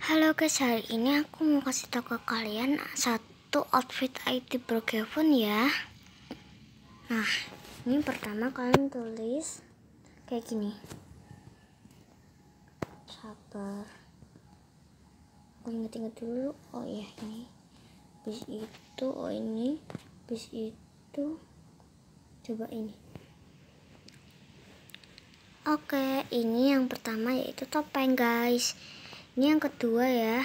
Halo guys, hari ini aku mau kasih tahu ke kalian satu outfit IT Brokeven ya. Nah, ini pertama kalian tulis kayak gini. Sabar. Aku inget-inget dulu. Oh iya ini. Bis itu, oh ini. Bis itu. Coba ini. Oke, ini yang pertama yaitu topeng guys. Ini yang kedua ya.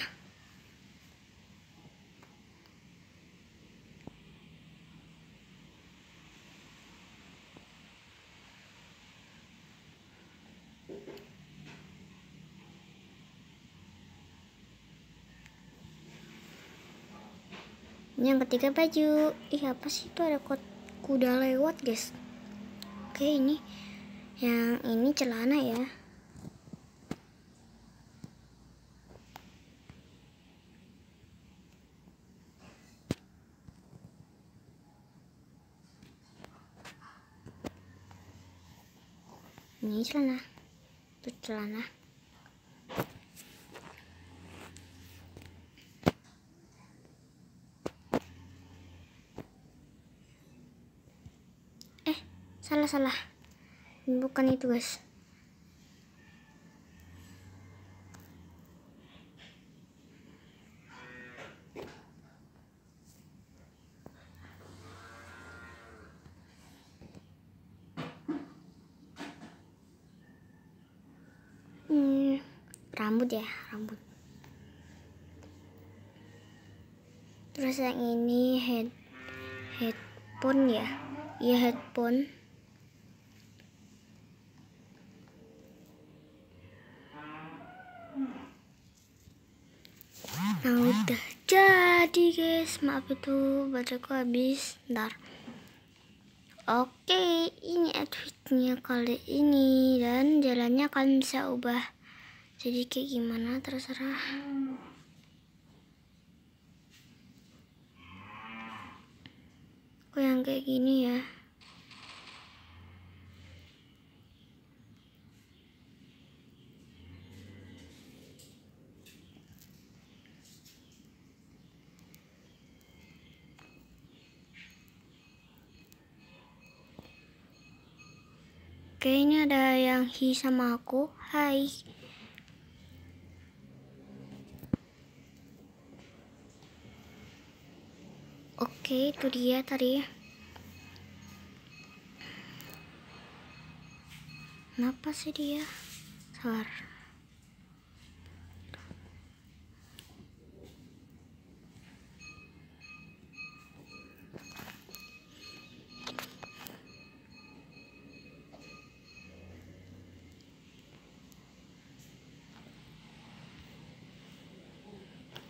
Ini yang ketiga baju. Ih apa sih itu ada kuda lewat guys. Oke ini yang ini celana ya. Ini celana. Itu celana. Eh salah salah. Bukan itu guys rambut ya rambut. Terus yang ini head headphone ya? Iya headphone. Nah udah jadi guys. Maaf itu bacaku habis. Ntar. Oke, ini outfitnya kali ini. Dan jalannya kalian bisa ubah jadi kayak gimana terserah. Aku yang kayak gini ya. Ini ada yang hi sama aku. Hai. Oke, itu dia tadi. Kenapa sih dia? Sabar.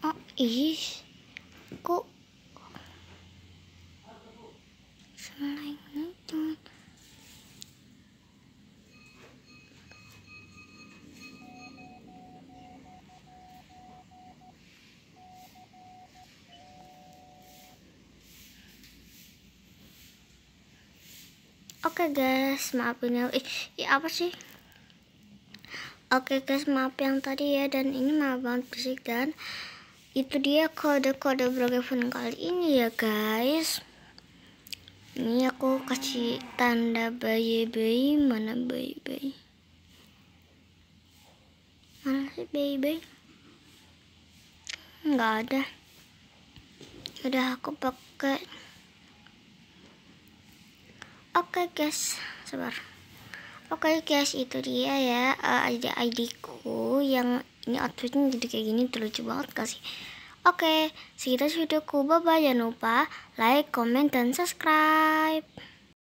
Oh, ih. Kok Oke guys, maafin ya. Eh, ya apa sih? Oke guys, maaf yang tadi ya dan ini maaf banget fisik dan itu dia kode-kode brokeven kali ini ya guys. Ini aku kasih tanda bayi-bayi, mana bayi-bayi? Mana sih bayi-bayi? Enggak ada. Udah aku pakai Oke okay, guys, sabar. Oke okay, guys, itu dia ya uh, ID ID ku yang ini outfitnya jadi kayak gini tuh lucu banget kasih. Oke, segitu videoku. Bye bye. Jangan lupa like, comment, dan subscribe.